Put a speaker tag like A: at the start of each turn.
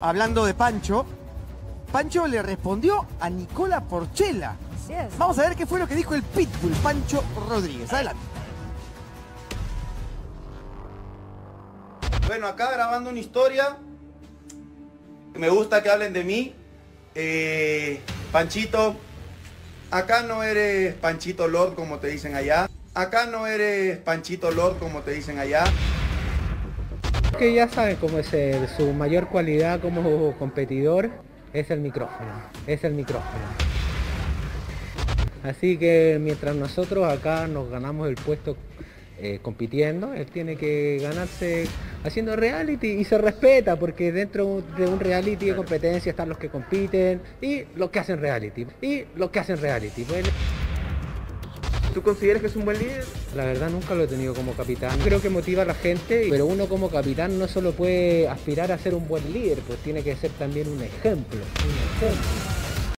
A: Hablando de Pancho, Pancho le respondió a Nicola Porchela.
B: Así es.
A: Vamos a ver qué fue lo que dijo el Pitbull, Pancho Rodríguez. Adelante.
C: Bueno, acá grabando una historia. Me gusta que hablen de mí. Eh, Panchito, acá no eres Panchito Lord como te dicen allá. Acá no eres Panchito Lord como te dicen allá.
D: Que ya saben cómo es el- su mayor cualidad como competidor es el micrófono, es el micrófono. Así que mientras nosotros acá nos ganamos el puesto eh, compitiendo, él tiene que ganarse haciendo reality y se respeta porque dentro de un reality de competencia están los que compiten y los que hacen reality y los que hacen reality.
E: ¿Tú consideras que es un buen líder?
D: La verdad nunca lo he tenido como capitán. Creo que motiva a la gente, pero uno como capitán no solo puede aspirar a ser un buen líder, pues tiene que ser también un ejemplo. Un ejemplo.